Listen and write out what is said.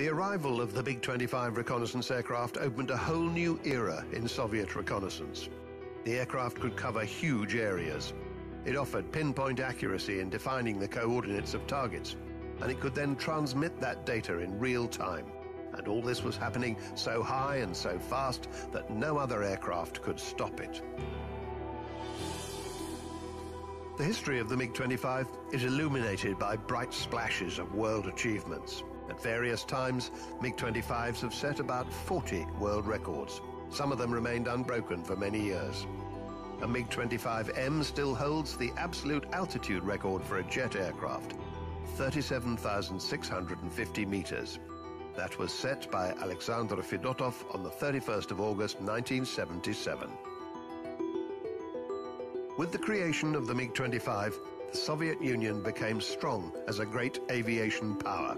The arrival of the MiG-25 reconnaissance aircraft opened a whole new era in Soviet reconnaissance. The aircraft could cover huge areas. It offered pinpoint accuracy in defining the coordinates of targets, and it could then transmit that data in real time. And all this was happening so high and so fast that no other aircraft could stop it. The history of the MiG-25 is illuminated by bright splashes of world achievements. At various times, MiG-25s have set about 40 world records. Some of them remained unbroken for many years. A MiG-25M still holds the absolute altitude record for a jet aircraft, 37,650 meters. That was set by Alexander Fedotov on the 31st of August 1977. With the creation of the MiG-25, the Soviet Union became strong as a great aviation power.